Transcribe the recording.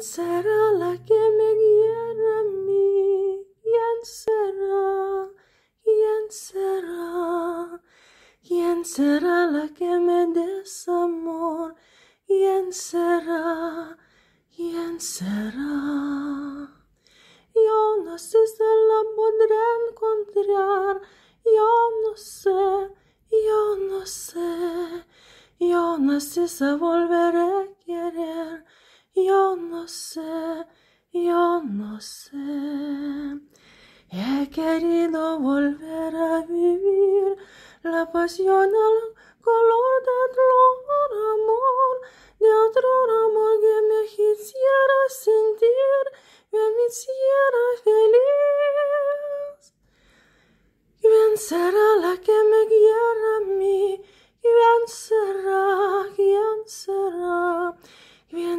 será la que me guiará a mí? ¿Quién será? ¿Quién será? ¿Quién será la que me desamor? ¿Quién será? ¿Quién será? Yo no sé si la podré encontrar. Yo no sé, yo no sé. Yo no sé si volveré. Yo no sé, yo no sé. He querido volver a vivir la pasión al color de otro amor, de otro amor que me quisiera sentir, que me hiciera feliz. ¿Quién será la que me guiará